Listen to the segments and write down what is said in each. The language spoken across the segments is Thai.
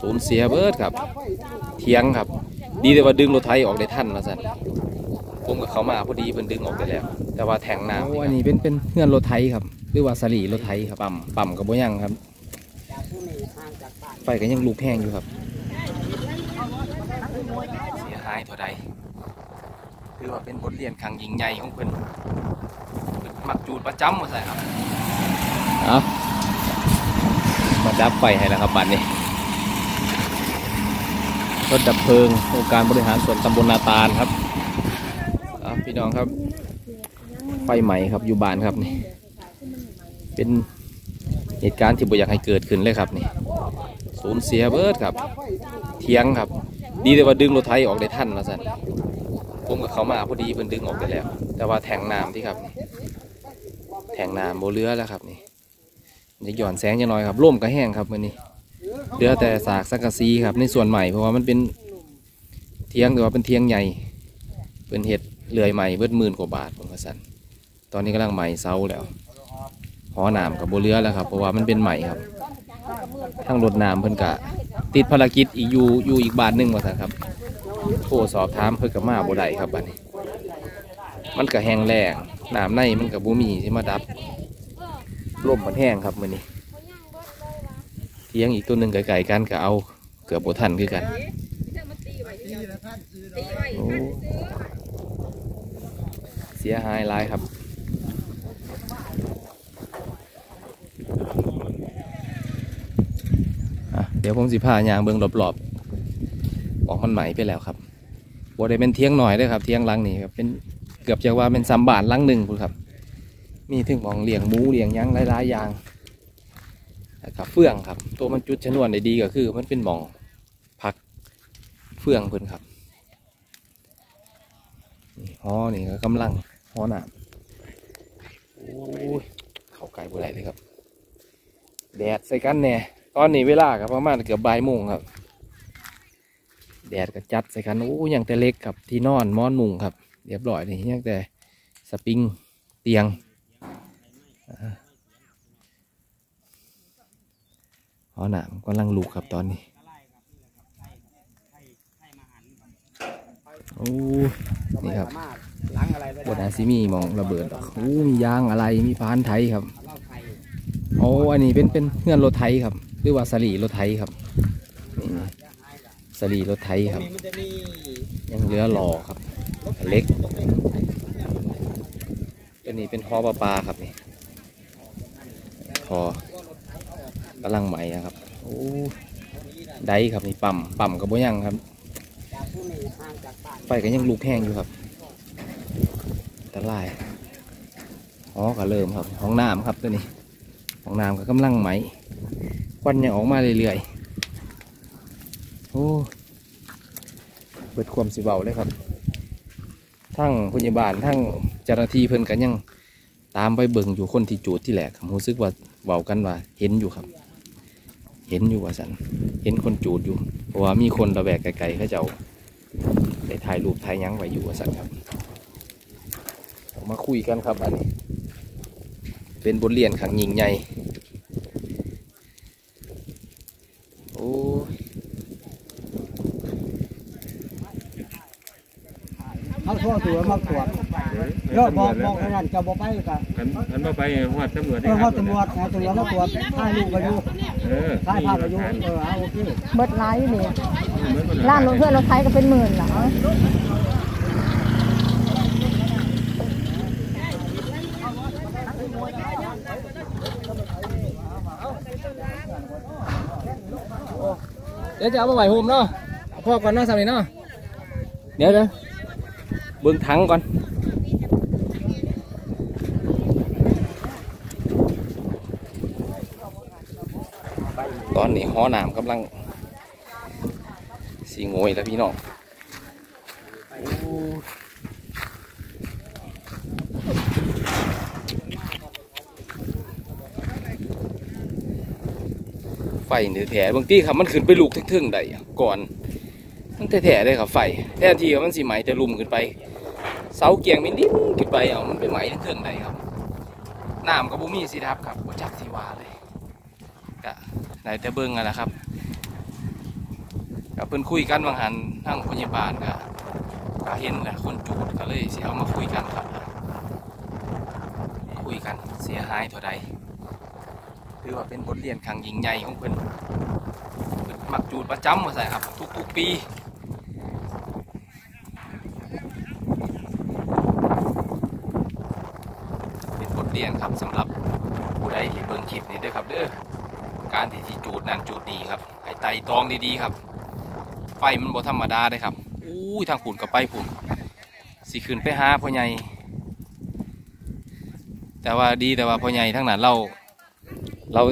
ศูนย์เสียเบิดครับ เทียงครับ ดีแต่ว่าดึงรถไถออกได้ทันนะสันผมกับเขามาพอดีเพิ่นดึงออกได้แล้ว แต่ว่าแทงน้ำอันนี้เป็นเป็นเงื่อนรถไถครับหรือว่าสลีรถไถครับปั๊มปั๊มกับบ่ยังครับไฟก็ยังลุกแห้งอยู่ครับเสียหายเท่าใดคือว่าเป็นบทเรียนครั้งยิ่งใหญ่ของเพิ่นเพิ่นมักจูดประจำมาใส่ครับเอามาดับไฟให้แล้วครับบัดนี้ รถดับเพลิงองค์การบริหารส่วนตำบลนาตาลครับพี่น้องครับ ไฟใหม่ครับอยู่บ้านครับนี่เป็นเหตุการณ์ที่บ่อยากให้เกิดขึ้นเลยครับนี่ศูนเสียเบิร์ดครับ เทียงครับ ดีแต่ว่าดึงรถไถออกได้ทันนะสันผมกับเขามาพอดีเพิ่นดึงออกได้แล้ว แต่ว่าแทงน้ำที่ครับนี่แทงน้ำโบเรือแล้วครับนี่จะหย่อนแสงจะน้อยครับร่มก็แห้งครับมื่อนี้ เหลือแต่สากสังกะสีครับ ในส่วนใหม่เพราะว่ามันเป็นเทียงแต่ว่าเป็นเทียงใหญ่เป็นเห็ดเลื่อยใหม่เบิดหมื่นกว่าบาทผมว่าสันตอนนี้กำลังใหม่เซาแล้วหอหน้ำกับโบเรือแล้วครับเพราะว่ามันเป็นใหม่ครับทางรถน้ำเพิ่นกะ ติดภารกิจอีกอยู่อยู่อีกบานหนึ่งว่าซั่นครับโทรสอบถามเพิ่นก็มาบ่ได้ครับบัดนี้ มันก็แห้งแล้งน้ำในมันก็บ่มีสิมาดับลมมันแห้งครับมื้อนี้ เทียงอีกตัวหนึ่งไกลๆกันก็เอาเกือบบ่ทันคือกันเสียหายหลายครับเดี๋ยวผมสิพายางเบิ่งรอบๆออกมันใหม่ไปแล้วครับบ่ได้เป็นเที่ยงหน่อยเด้อครับ เที่ยงลังนี่ครับเป็นเกือบจะว่าเป็นสามบาทลังหนึ่งพุ่นครับ มีถึงมองเลี้ยงหมูเลี้ยงยังหลายๆอย่าง แล้วก็เฟื่องครับ ตัวมันจุดชนวนได้ดีก็คือ มันเป็นหมองพักเฟื่องเพิ่อนครับนี่ฮอนี่ก็กำลังฮอหนามโอ้ยเข้าไก่บ่ได้เลยครับ แดดใส่กันแน่ตอนนี้เวลากับประมาณเกือบบ่ายโมงครับ แดดก็จัดใส่กันโอ้ยังแต่เล็กครับที่นอนมอนมุงครับ เรียบร้อยนี่ยังแต่สปริงเตียง อ่าหอหนามกำลังลุกครับตอนนี้ โอ้ นี่ครับหลังอะไรบนอาซิมีมองระเบิดหรอกโอ้มียางอะไร มีพานไทยครับโอ้อันนี้เป็นเป็นเงื่อนรถไถครับหรือว่าสลีรถไถครับสลีรถไถครับ ยังเหลือหล่อครับ เล็กตัวนี้เป็นฮอปลาปลาครับนี่ฮอ กำลังใหม่อะครับโอ้ได้ครับนี่ปั๊มปั๊มกับบ่ยังครับจากผู้มีห่างจากบ้านยังลุกแห้งอยู่ครับอันตรายอ๋อก็เริ่มครับห้องน้ำครับตัวนี้ห้องน้ำก็กำลังไหมควันยังออกมาเรื่อยๆโอ้เปิดความสิเบาเลยครับ ทั้งพยาบาลทั้งเจ้าหน้าที่เพิ่นกันยังตามไปเบิ่งอยู่คนที่จูดที่แหลกผมรู้สึกว่าเบากันว่าเห็นอยู่ครับ เห็นอยู่ว่าสันเห็นคนจูดอยู่เพราะว่ามีคนระแวกไกลๆเขาเจ้าได้ถ่ายรูปถ่ายยังไว้อยู่ว่าสันครับมาคุยกันครับอันนี้ เป็นบทเรียนขังยิงใหญ่โอ้ เขาทั่วตัวมาตรวจยอดบอกบอกขนาดจะบอกไปกับขันขันมาไปหอดตำรวจเออเขาตำรวจนะตำรวจมาตรวจถ่ายรูปกันอยู่เออถ่ายภาพกันอยู่เออเอาโอเคเบิดไลฟ์นี่ร้านรถเพื่อนรถไทยก็เป็นหมื่นเหรอเดี๋ยวจะเอามาไหวโฮมเนาะเอาพ่อก่อนเนาะสามีเนาะเดี๋ยวเดี๋ยว เบิ่งถังก่อนตอนนี้หอน้ำกำลังสีโงยแล้วพี่น้องไฟนี่แถบางทีครับมันขึ้นไปลูกทึ่งๆได้ก่อน มันแถๆเลยครับไฟแทนที่มันสีไหมจะลุ่มขึ้นไป เสาเกียงมินดิ้นขึ้นไปเอามันไปไหมทึ่งๆได้ครับน้ำกับบุมีสีดับครับบ่จักสีวาเลยก็ได้แต่เบิ้งกันละครับกับเพิ่นคุยกันบางหันทั้งพยาบาลก็ก็เห็นแหละคนจูดก็เลยเสิเอามาคุยกันครับ คุยกันเสียหายเท่าใดถือว่าเป็นบทเรียนครั้งยิ่งใหญ่ของเพิ่นเพิ่นมักจูดประจำมาใส่ครับ ทุกๆปี เป็นบทเรียนครับสำหรับผู้ใดที่เบิ่งคลิปนี้เด้อครับเด้อการที่ที่จูดนั่นจูดนี่ครับให้ไตตองดีๆครับ ไฟมันบ่ธรรมดาเลยครับอู้ยทางผุนกับไปผุนสิขึ้นไปหาพ่อใหญ่แต่ว่าดีแต่ว่าพ่อใหญ่ทั้งนั้นเรา เรา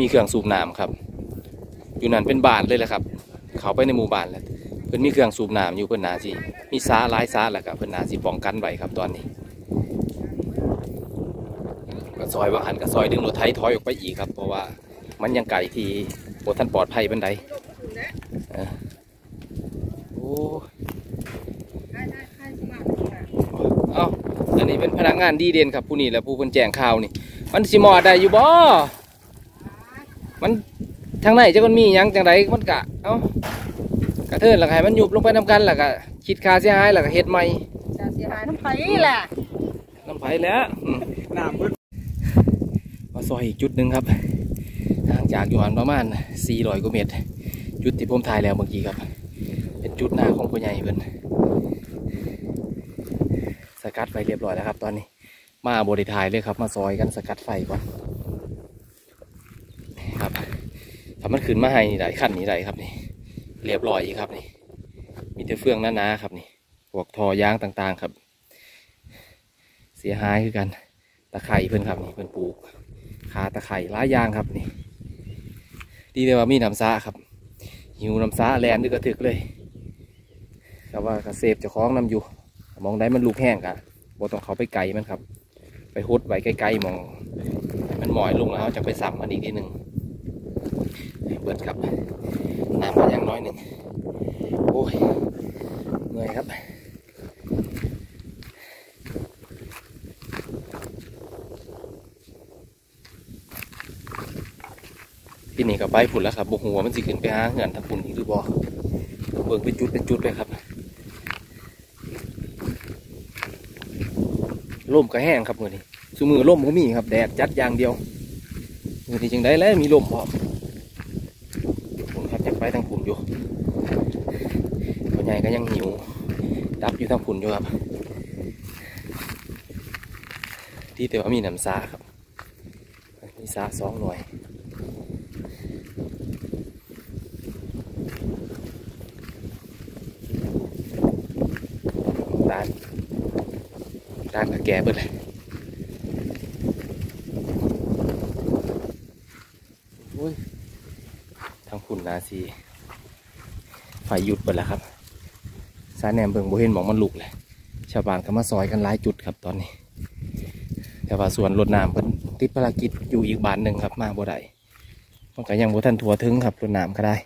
มีเครื่องสูบน้ำครับ อยู่นั่นเป็นบานเลยแหละครับ เขาไปในหมู่บ้านแล้วเพิ่นมีเครื่องสูบน้ำอยู่เพิ่นนาสิมีสาลายสาแหละครับเพิ่นนาสิป้องกันไว้ครับตอนนี้ ซอยว่าหันก็ซอยดึงรถไถถอยออกไปอีกครับ เพราะว่ามันยังไกลที่บท่านปลอดภัยบันไดเออโอ้เอ้าอันนี้เป็นพนักงานดีเด่นครับ ผู้นี้แหละผู้คนแจ้งข่าวนี่ มันสิหมอดได้อยู่บ่ มันทางไหนจะมันมีหยังจังไดมันกะ เอ้ากระเทินแล้วก็ให้มันยุบลงไปนำกันแล้วก็คิดค่าเสียหายแล้วก็เฮ็ดใหม่จะเสียหายน้ำไผ่แหละน้ำไผแล้วอืมน้ำเบิด มาซอยอีกจุดหนึ่งครับห่างจากอยู่หันประมาณ400กว่าเมตร จุดที่ผมถ่ายแล้วเมื่อกี้ครับ เป็นจุดหน้าของผู้ใหญ่เพิ่นสกัดไฟเรียบร้อยแล้วครับ ตอนนี้มาบริทายเลยครับ มาซอยกันสกัดไฟก่อนครับถ้ามันขึ้นมาให้นี่ได้ขั้นนี้ได้ครับนี่เรียบร้อยอีกครับนี่ มีแต่เฟืองหนาๆครับนี่พวกทอยางต่างๆครับ เสียหายคือกันตะไคร่เพิ่อนครับนี่เพิ่อนปลูก ขาตะไคร่หลายยางครับนี่ ดีเลยว่ามีน้ำซาครับ หิวน้ำซาแลนนึกกระถึกเลยแต่ว่ากระเซฟจะคล้องน้ำอยู่ มองได้มันลูกแห้งกะบ่ต้องเขาไปไกลมันครับ ไปฮดไว้ใกล้ๆมอง มันหมอยลงแล้วจะไปสับมันอีกทีหนึ่งเบิดครับน้ำมาอย่างน้อยหนึ่งโอ้ยเหนื่อยครับ ที่นี่ก็ไปผุนแล้วครับบกหัวมันสิขึ้นไปหาเหือนทางปุ่นอีกหรือบ่เบิ่งเป็นจุดเป็นจุดเลยครับล่มก็แห้งครับมือนี้สูมือล่มก็มีครับแดดจัดอย่างเดียวมือนี้จังได้แล้วมีลมพร้อมผมครับจะไปทางผุนอยู่พ่อใหญ่ก็ยังหิวดับอยู่ทางผุนอยู่ครับ ที่แต่ว่ามีน้ำซาครับมีซาสองหน่วย ร้าน ร้านก็แก่เบิดเลยโอ้ยทางคุณนาซีไฟหยุดไปแล้วครับสาแหนมเบิ่งบ่เห็นหมองมันลุกเลย ชาวบ้านก็มาซอยกันหลายจุดครับตอนนี้ แต่ว่าส่วนรถน้ำเพิ่นติดภารกิจอยู่อีกบ้านหนึ่งครับมาบ่ได้มันก็ยังบ่ทันทัวถึงครับรถน้ำก็ได้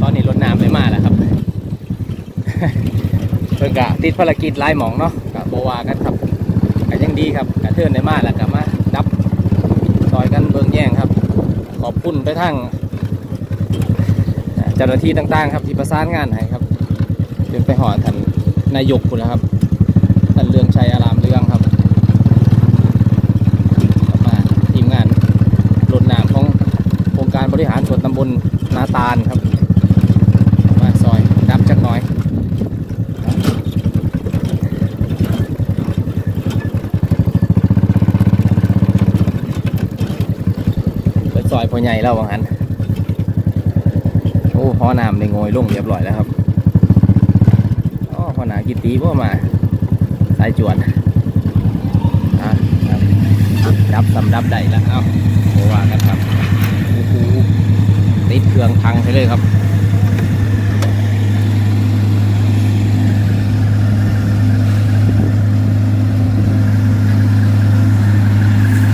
ตอนนี้รถน้ำไม่มาแล้วครับ พิ่นกะติดภารกิจหลายหมองเนาะกะโบวากันครับกะยังดีครับกะเทินได้มาแล้วกะมาดับซอยกันเบิ่งแย่งครับ ขอบคุณไปทั้งเจ้าหน้าที่ต่างๆ ครับที่ประสานงานให้ครับจนไปหอท่านนายกคุณนะครับท่านเรืองชัยอารามเรืองครับมาทีมงานรถน้ำของโครงการบริหารส่วนตำบลนาตาลครับ มาซอยดับจักหน่อย ไปซอย พ่อใหญ่แล้วว่างั้นโอ้พ่อน้ำในงอยลงเรียบร้อยแล้วครับอ๋อพ่อหนากิตีพ่อมาสายจวนดับสำดับได้แล้วเอ้าโอว่ากันครับติดเครื่องพังไปเลยครับ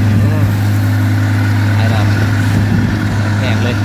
อืมไปแล้วแห้งเลย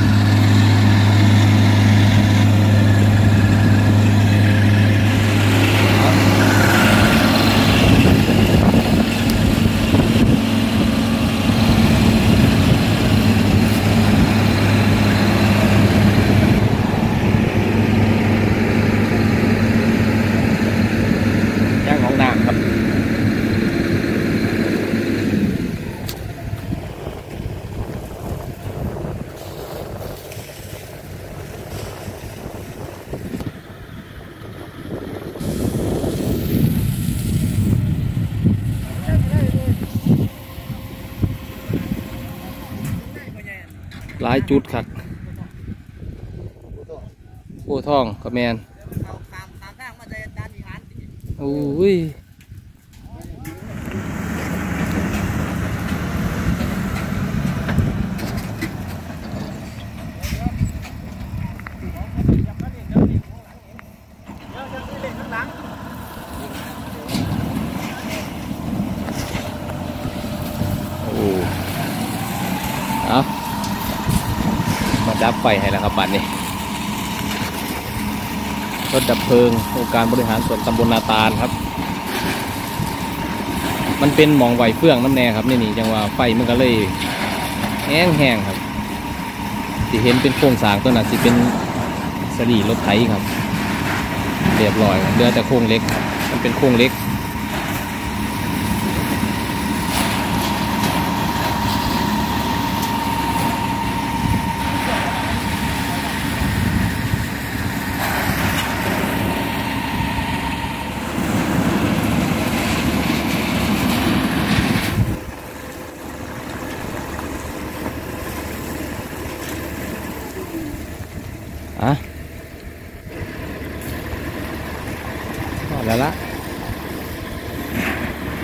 หลายจุดครับโอ้ท่องกับแมนโอ้ยโอ้เอามาดับ ไฟให้แล้วครับบัดนี้รถดับเพลิงองค์การบริหารส่วนตำบลนาตาลครับ มันเป็นหมองไหวเฟื่องน้ำแน่ครับนี่นี่จังว่าไฟมันก็เลยแห้งแห้งครับที่เห็นเป็นโครงสร้างตัวนั้นสิเป็นสลีรถไถครับเรียบร้อยเหลือแต่โครงเล็ก มันเป็นโครงเล็ก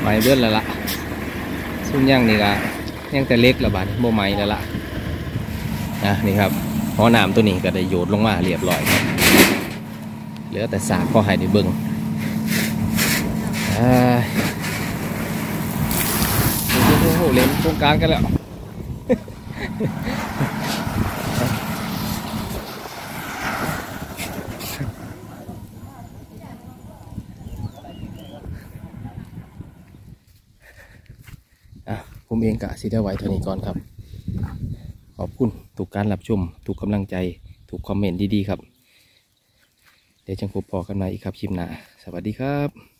ไหมเบิ้ลแล้วละซุ่มย่างนี่ก็ย่างแต่เล็กละบาดโมไหมแล้วละนะนี่ครับหอน้ำตัวนี้ก็ได้โยดลงมาเรียบร้อยเหลือแต่สากพอห้ได้เบิ้งอ่าโอ้โหเล่นโครงการกันแล้ว ผมเองกะสิได้ไว้เท่านี้ก่อนครับ ขอบคุณทุกการรับชมทุกกำลังใจทุกคอมเมนต์ดีๆครับ เดี๋ยวจังพบพอกันใหม่อีกครับคลิปหน้าสวัสดีครับ